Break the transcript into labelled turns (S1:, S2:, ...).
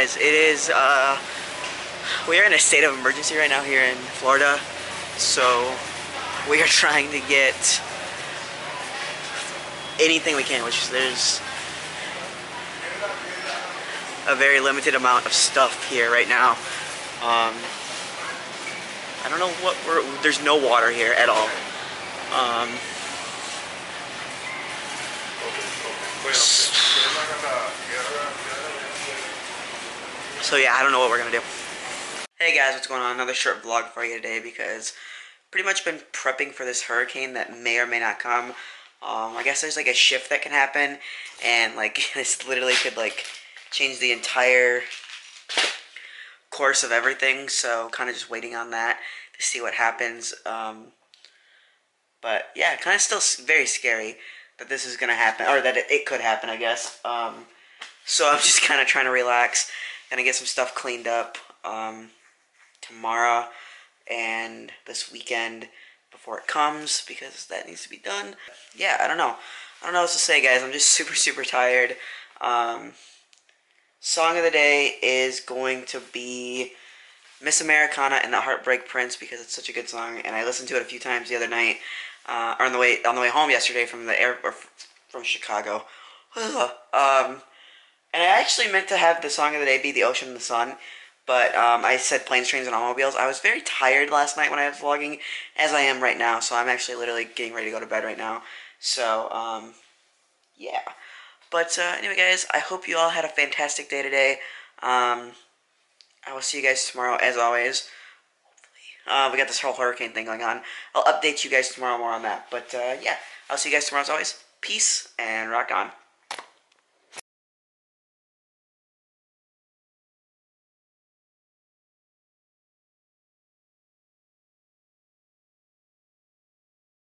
S1: guys, it is, uh, we are in a state of emergency right now here in Florida. So, we are trying to get anything we can, which there's a very limited amount of stuff here right now. Um, I don't know what we're, there's no water here at all. Um, yeah, I don't know what we're gonna do. Hey guys, what's going on? Another short vlog for you today because pretty much been prepping for this hurricane that may or may not come. Um, I guess there's like a shift that can happen and like this literally could like change the entire course of everything. So kind of just waiting on that to see what happens. Um, but yeah, kind of still very scary that this is gonna happen or that it, it could happen. I guess. Um, so I'm just kind of trying to relax, gonna get some stuff cleaned up um, tomorrow and this weekend before it comes because that needs to be done. Yeah, I don't know. I don't know what to say, guys. I'm just super, super tired. Um, song of the day is going to be Miss Americana and the Heartbreak Prince because it's such a good song, and I listened to it a few times the other night, uh, or on the way on the way home yesterday from the air from Chicago. um, and I actually meant to have the song of the day be "The Ocean and the Sun." But um, I said planes, trains, and automobiles. I was very tired last night when I was vlogging, as I am right now. So I'm actually literally getting ready to go to bed right now. So, um, yeah. But uh, anyway, guys, I hope you all had a fantastic day today. Um, I will see you guys tomorrow, as always. Uh, we got this whole hurricane thing going on. I'll update you guys tomorrow more on that. But uh, yeah, I'll see you guys tomorrow, as always. Peace and rock on.